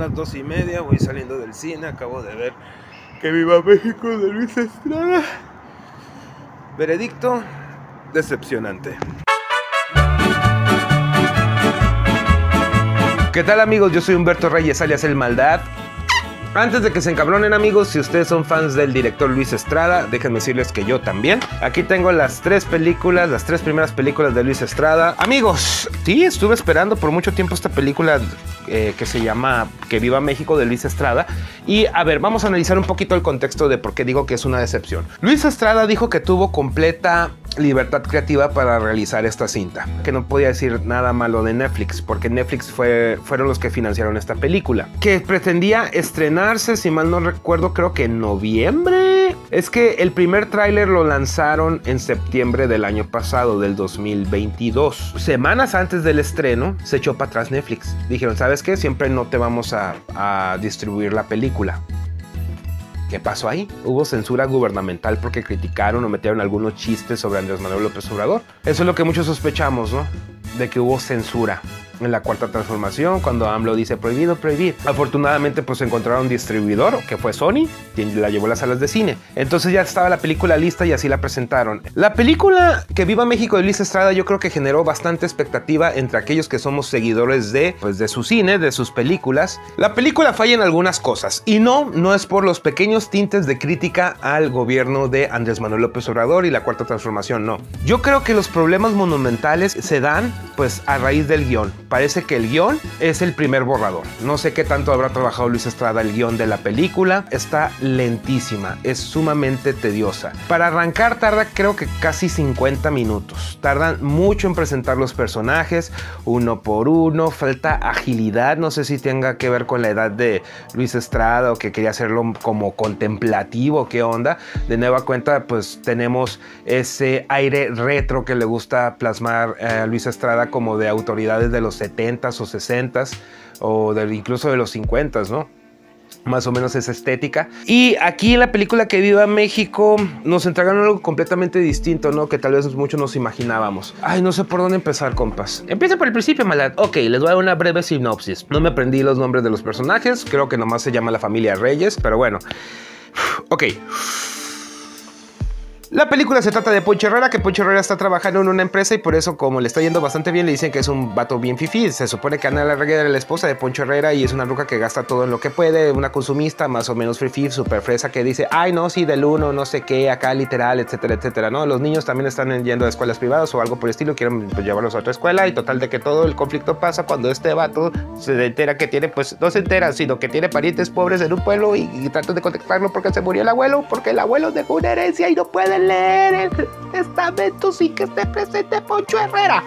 las dos y media, voy saliendo del cine, acabo de ver que viva México de Luis Estrada. Veredicto, decepcionante. ¿Qué tal amigos? Yo soy Humberto Reyes alias El Maldad antes de que se encabronen amigos, si ustedes son fans del director Luis Estrada, déjenme decirles que yo también. Aquí tengo las tres películas, las tres primeras películas de Luis Estrada. Amigos, sí, estuve esperando por mucho tiempo esta película eh, que se llama Que viva México de Luis Estrada. Y a ver, vamos a analizar un poquito el contexto de por qué digo que es una decepción. Luis Estrada dijo que tuvo completa libertad creativa para realizar esta cinta. Que no podía decir nada malo de Netflix, porque Netflix fue, fueron los que financiaron esta película. Que pretendía si mal no recuerdo, creo que en noviembre. Es que el primer tráiler lo lanzaron en septiembre del año pasado, del 2022. Semanas antes del estreno, se echó para atrás Netflix. Dijeron, ¿sabes qué? Siempre no te vamos a distribuir la película. ¿Qué pasó ahí? Hubo censura gubernamental porque criticaron o metieron algunos chistes sobre Andrés Manuel López Obrador. Eso es lo que muchos sospechamos, ¿no? De que hubo censura en la cuarta transformación, cuando AMLO dice prohibido prohibir. Afortunadamente, pues encontraron un distribuidor, que fue Sony, quien la llevó a las salas de cine. Entonces ya estaba la película lista y así la presentaron. La película Que Viva México de Luis Estrada yo creo que generó bastante expectativa entre aquellos que somos seguidores de, pues, de su cine, de sus películas. La película falla en algunas cosas y no, no es por los pequeños tintes de crítica al gobierno de Andrés Manuel López Obrador y la cuarta transformación, no. Yo creo que los problemas monumentales se dan pues a raíz del guion parece que el guion es el primer borrador. No sé qué tanto habrá trabajado Luis Estrada el guion de la película. Está lentísima, es sumamente tediosa. Para arrancar tarda creo que casi 50 minutos. Tardan mucho en presentar los personajes, uno por uno. Falta agilidad, no sé si tenga que ver con la edad de Luis Estrada o que quería hacerlo como contemplativo, qué onda. De nueva cuenta, pues tenemos ese aire retro que le gusta plasmar a Luis Estrada como de autoridades de los 70s o 60s o incluso de los 50s, ¿no? Más o menos esa estética. Y aquí en la película que viva México nos entregaron algo completamente distinto, ¿no? Que tal vez muchos nos imaginábamos. Ay, no sé por dónde empezar, compas. Empieza por el principio, malad. Ok, les voy a dar una breve sinopsis. No me aprendí los nombres de los personajes. Creo que nomás se llama la familia Reyes, pero bueno. Ok. La película se trata de Poncho Herrera, que Poncho Herrera está trabajando en una empresa y por eso, como le está yendo bastante bien, le dicen que es un vato bien fifí. Se supone que Ana Larraguera era la esposa de Poncho Herrera y es una ruca que gasta todo en lo que puede, una consumista más o menos fifí, super fresa, que dice, ay, no, sí, del uno, no sé qué, acá literal, etcétera, etcétera, ¿no? Los niños también están yendo a escuelas privadas o algo por el estilo, quieren pues, llevarlos a otra escuela y total de que todo el conflicto pasa cuando este vato se entera que tiene, pues, no se entera, sino que tiene parientes pobres en un pueblo y, y tratan de contactarlo porque se murió el abuelo, porque el abuelo dejó una herencia y no pueden leer testamento sin que esté presente Poncho Herrera.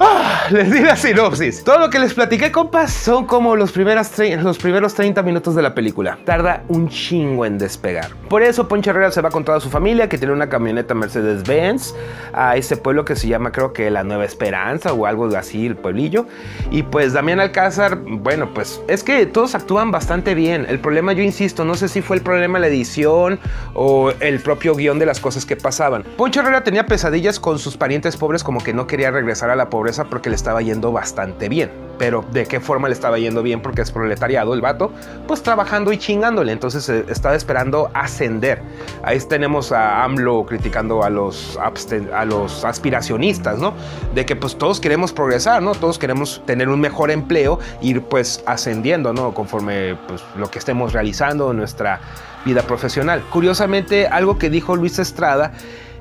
Ah, les di la sinopsis. Todo lo que les platiqué, compas, son como los, primeras los primeros 30 minutos de la película. Tarda un chingo en despegar. Por eso Poncho Herrera se va con toda su familia, que tiene una camioneta Mercedes-Benz, a ese pueblo que se llama, creo que La Nueva Esperanza o algo así, el pueblillo. Y pues Damián Alcázar, bueno, pues es que todos actúan bastante bien. El problema, yo insisto, no sé si fue el problema la edición o el propio guion de las cosas que pasaban. Poncho Herrera tenía pesadillas con sus parientes pobres, como que no quería regresar a la pobreza porque le estaba yendo bastante bien. Pero ¿de qué forma le estaba yendo bien? Porque es proletariado el vato, pues trabajando y chingándole. Entonces eh, estaba esperando ascender. Ahí tenemos a AMLO criticando a los, a los aspiracionistas, ¿no? De que pues todos queremos progresar, ¿no? Todos queremos tener un mejor empleo, ir pues ascendiendo, ¿no? Conforme pues lo que estemos realizando en nuestra vida profesional. Curiosamente, algo que dijo Luis Estrada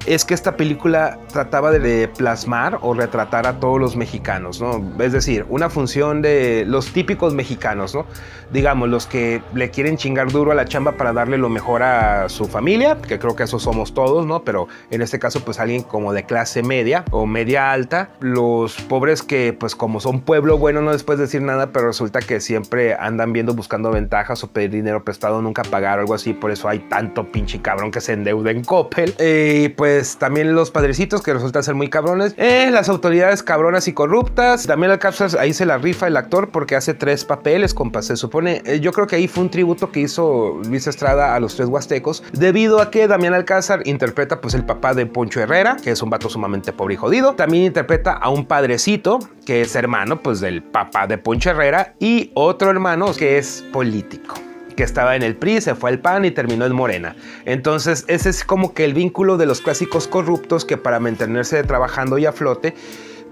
es que esta película trataba de plasmar o retratar a todos los mexicanos, ¿no? Es decir, una función de los típicos mexicanos, ¿no? Digamos, los que le quieren chingar duro a la chamba para darle lo mejor a su familia, que creo que eso somos todos, ¿no? Pero en este caso, pues alguien como de clase media o media alta, los pobres que, pues como son pueblo bueno, no después decir nada, pero resulta que siempre andan viendo buscando ventajas o pedir dinero prestado, nunca pagar o algo así, por eso hay tanto pinche cabrón que se endeuda en Coppel. Y pues pues también los padrecitos que resultan ser muy cabrones, eh, las autoridades cabronas y corruptas, también Alcázar ahí se la rifa el actor porque hace tres papeles, compa, se supone, eh, yo creo que ahí fue un tributo que hizo Luis Estrada a los tres huastecos, debido a que Damián Alcázar interpreta pues el papá de Poncho Herrera, que es un vato sumamente pobre y jodido, también interpreta a un padrecito, que es hermano pues del papá de Poncho Herrera, y otro hermano que es político que estaba en el PRI, se fue al PAN y terminó en Morena. Entonces, ese es como que el vínculo de los clásicos corruptos que para mantenerse trabajando y a flote,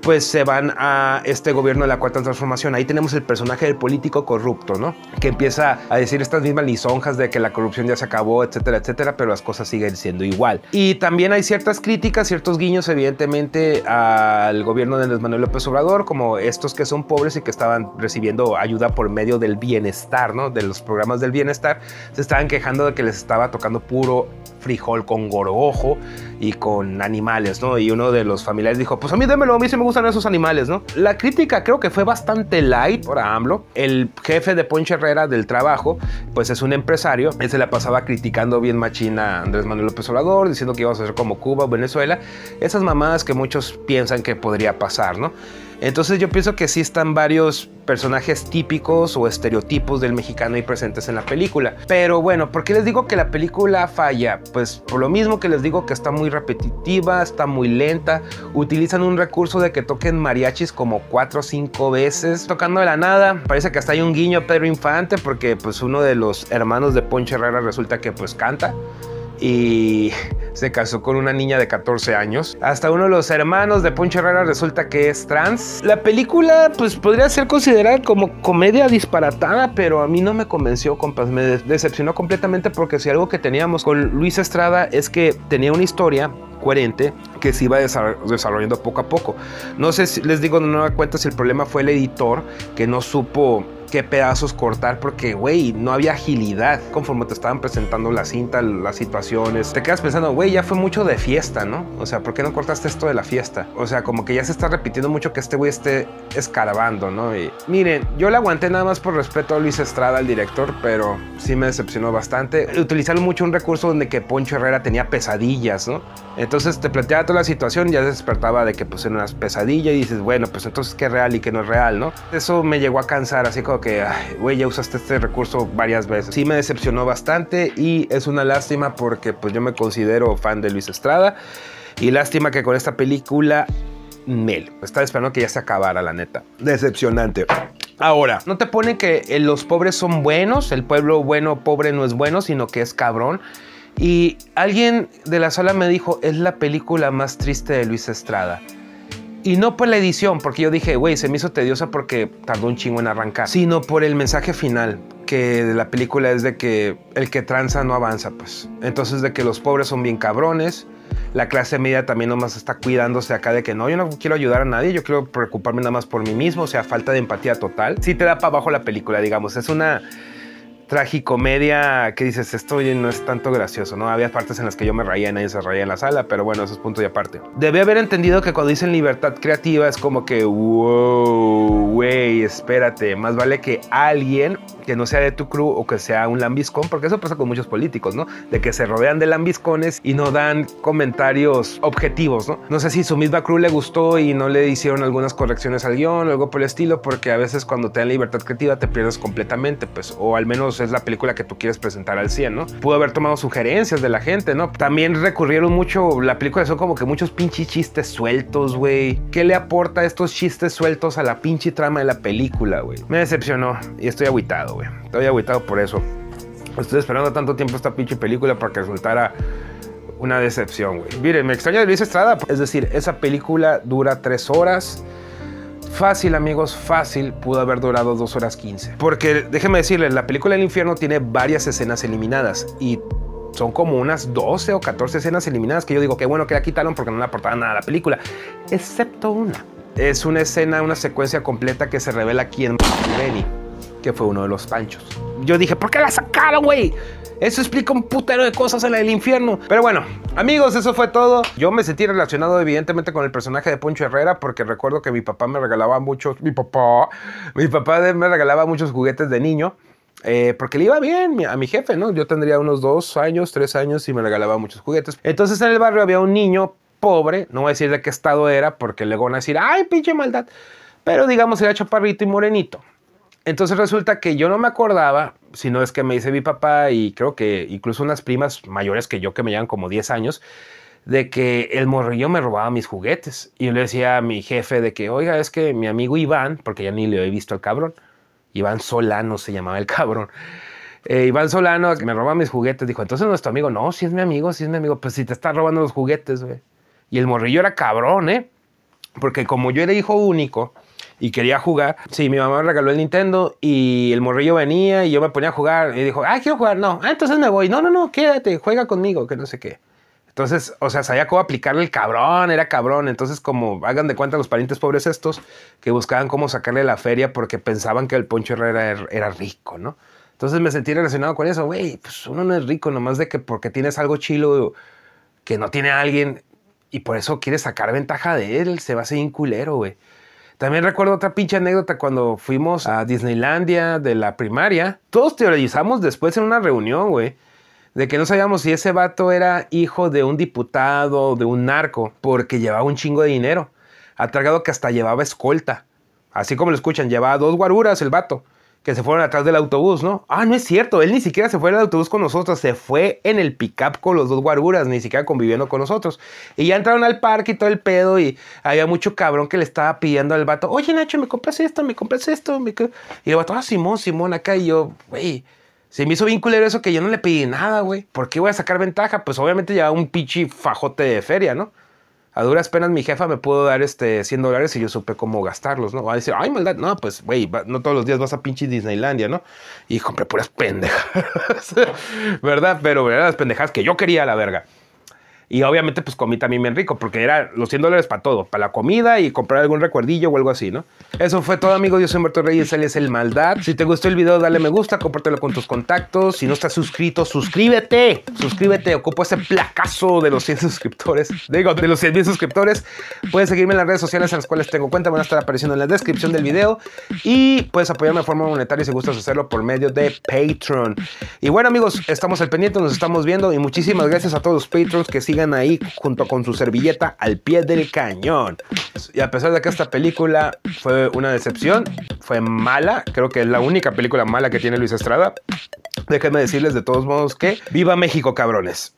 pues se van a este gobierno de la cuarta transformación. Ahí tenemos el personaje del político corrupto, ¿no? Que empieza a decir estas mismas lisonjas de que la corrupción ya se acabó, etcétera, etcétera, pero las cosas siguen siendo igual. Y también hay ciertas críticas, ciertos guiños, evidentemente, al gobierno de Andrés Manuel López Obrador, como estos que son pobres y que estaban recibiendo ayuda por medio del bienestar, ¿no? De los programas del bienestar, se estaban quejando de que les estaba tocando puro frijol con gorgojo y con animales, ¿no? Y uno de los familiares dijo, pues a mí démelo, a mí sí me gustan esos animales, ¿no? La crítica creo que fue bastante light por AMLO. El jefe de Ponche Herrera del trabajo, pues es un empresario, él se la pasaba criticando bien machina a Andrés Manuel López Obrador, diciendo que íbamos a ser como Cuba o Venezuela, esas mamadas que muchos piensan que podría pasar, ¿no? Entonces yo pienso que sí están varios personajes típicos o estereotipos del mexicano ahí presentes en la película. Pero bueno, ¿por qué les digo que la película falla? Pues por lo mismo que les digo que está muy repetitiva, está muy lenta, utilizan un recurso de que toquen mariachis como cuatro o cinco veces, tocando de la nada. Parece que hasta hay un guiño a Pedro Infante porque pues uno de los hermanos de Poncho Herrera resulta que pues canta y se casó con una niña de 14 años. Hasta uno de los hermanos de Poncho Herrera resulta que es trans. La película pues podría ser considerada como comedia disparatada, pero a mí no me convenció, compas. Me decepcionó completamente porque si algo que teníamos con Luis Estrada es que tenía una historia coherente que se iba desarrollando poco a poco. No sé si les digo de nueva cuenta si el problema fue el editor que no supo qué pedazos cortar porque, güey, no había agilidad conforme te estaban presentando la cinta, las situaciones. Te quedas pensando, güey, ya fue mucho de fiesta, ¿no? O sea, ¿por qué no cortaste esto de la fiesta? O sea, como que ya se está repitiendo mucho que este güey esté escarbando, ¿no? Y miren, yo le aguanté nada más por respeto a Luis Estrada, el director, pero sí me decepcionó bastante. Utilizaron mucho un recurso donde que Poncho Herrera tenía pesadillas, ¿no? Entonces te planteaba toda la situación, ya despertaba de que pues eran unas pesadillas y dices, bueno, pues entonces qué real y qué no es real, ¿no? Eso me llegó a cansar, así como que, güey, ya usaste este recurso varias veces. Sí me decepcionó bastante y es una lástima porque pues yo me considero fan de Luis Estrada y lástima que con esta película, Mel, estaba esperando que ya se acabara, la neta. Decepcionante. Ahora, no te pone que eh, los pobres son buenos, el pueblo bueno, pobre no es bueno, sino que es cabrón. Y alguien de la sala me dijo, es la película más triste de Luis Estrada. Y no por la edición, porque yo dije, güey, se me hizo tediosa porque tardó un chingo en arrancar, sino por el mensaje final, que de la película es de que el que tranza no avanza, pues. Entonces de que los pobres son bien cabrones, la clase media también nomás está cuidándose acá de que no, yo no quiero ayudar a nadie, yo quiero preocuparme nada más por mí mismo, o sea, falta de empatía total. Sí te da para abajo la película, digamos, es una tragicomedia que dices, esto no es tanto gracioso, ¿no? Había partes en las que yo me reía y nadie se reía en la sala, pero bueno, eso es punto y aparte. Debe haber entendido que cuando dicen libertad creativa es como que, wow, güey, espérate, más vale que alguien que no sea de tu crew o que sea un lambiscón, porque eso pasa con muchos políticos, ¿no? De que se rodean de lambiscones y no dan comentarios objetivos, ¿no? No sé si su misma crew le gustó y no le hicieron algunas correcciones al guion o algo por el estilo, porque a veces cuando te dan libertad creativa te pierdes completamente, pues, o al menos es la película que tú quieres presentar al 100, ¿no? Pudo haber tomado sugerencias de la gente, ¿no? También recurrieron mucho, la película son como que muchos pinches chistes sueltos, güey. ¿Qué le aporta estos chistes sueltos a la pinche trama de la película, güey? Me decepcionó y estoy aguitado, güey. Estoy aguitado por eso. Estoy esperando tanto tiempo esta pinche película para que resultara una decepción, güey. Miren, me extraña Luis Estrada. Es decir, esa película dura tres horas. Fácil, amigos, fácil, pudo haber durado 2 horas 15. Porque déjeme decirles, la película del infierno tiene varias escenas eliminadas y son como unas 12 o 14 escenas eliminadas que yo digo, qué bueno que la quitaron porque no le aportaban nada a la película, excepto una. Es una escena, una secuencia completa que se revela quién Benny, que fue uno de los panchos. Yo dije, ¿por qué la sacaron, güey? Eso explica un putero de cosas en la del infierno. Pero bueno, amigos, eso fue todo. Yo me sentí relacionado evidentemente con el personaje de Poncho Herrera porque recuerdo que mi papá me regalaba muchos, mi papá, mi papá me regalaba muchos juguetes de niño. Eh, porque le iba bien a mi jefe, ¿no? Yo tendría unos dos años, tres años y me regalaba muchos juguetes. Entonces en el barrio había un niño pobre, no voy a decir de qué estado era, porque le van a decir, ay, pinche maldad. Pero digamos, era chaparrito y morenito. Entonces resulta que yo no me acordaba, sino es que me dice mi papá y creo que incluso unas primas mayores que yo, que me llevan como 10 años, de que el morrillo me robaba mis juguetes. Y yo le decía a mi jefe de que, oiga, es que mi amigo Iván, porque ya ni le he visto al cabrón, Iván Solano se llamaba el cabrón. Eh, Iván Solano me roba mis juguetes. Dijo, entonces nuestro amigo, no, si es mi amigo, si es mi amigo. Pues si te está robando los juguetes, güey. Y el morrillo era cabrón, ¿eh? Porque como yo era hijo único y quería jugar, sí, mi mamá me regaló el Nintendo y el morrillo venía y yo me ponía a jugar y dijo, ah, quiero jugar. No, ah, entonces me voy. No, no, no, quédate, juega conmigo, que no sé qué. Entonces, o sea, sabía cómo aplicarle el cabrón, era cabrón. Entonces, como hagan de cuenta los parientes pobres estos que buscaban cómo sacarle la feria porque pensaban que el Poncho Herrera era, rico, ¿no? Entonces me sentí relacionado con eso, güey, pues uno no es rico nomás de que porque tienes algo chilo que no tiene alguien y por eso quieres sacar ventaja de él, se va a hacer un culero, güey. También recuerdo otra pinche anécdota cuando fuimos a Disneylandia de la primaria. Todos teorizamos después en una reunión, güey de que no sabíamos si ese vato era hijo de un diputado o de un narco, porque llevaba un chingo de dinero. Atragado que hasta llevaba escolta. Así como lo escuchan, llevaba dos guaruras el vato, que se fueron atrás del autobús, ¿no? Ah, no es cierto, él ni siquiera se fue en el autobús con nosotros, se fue en el pickup con los dos guaruras, ni siquiera conviviendo con nosotros. Y ya entraron al parque y todo el pedo, y había mucho cabrón que le estaba pidiendo al vato, oye Nacho, ¿me compras esto? ¿Me compras esto? Y el vato, ah, Simón, Simón, acá, y yo, güey se me hizo bien culero eso que yo no le pedí nada, güey. ¿Por qué voy a sacar ventaja? Pues obviamente llevaba un pichi fajote de feria, ¿no? A duras penas mi jefa me pudo dar este 100 dólares y yo supe cómo gastarlos, ¿no? Va a decir, ay, maldad, no, pues, güey, no todos los días vas a pinche Disneylandia, ¿no? Y compré puras pendejas, ¿verdad? Pero, ¿verdad? Las pendejas que yo quería, la verga. Y obviamente, pues comí también bien rico, porque era los 100 dólares para todo, para la comida y comprar algún recuerdillo o algo así, ¿no? Eso fue todo, amigos. Yo soy Humberto Reyes, es el Maldad. Si te gustó el video, dale me gusta, compártelo con tus contactos. Si no estás suscrito, suscríbete. Suscríbete, ocupo ese placazo de los 100 suscriptores. Digo, de los 100 mil suscriptores. Puedes seguirme en las redes sociales en las cuales tengo cuenta, van a estar apareciendo en la descripción del video. Y puedes apoyarme de forma monetaria si gustas hacerlo por medio de Patreon. Y bueno, amigos, estamos al pendiente, nos estamos viendo. Y muchísimas gracias a todos los Patrons que ahí junto con su servilleta al pie del cañón. Y a pesar de que esta película fue una decepción, fue mala, creo que es la única película mala que tiene Luis Estrada, déjenme decirles de todos modos que viva México, cabrones.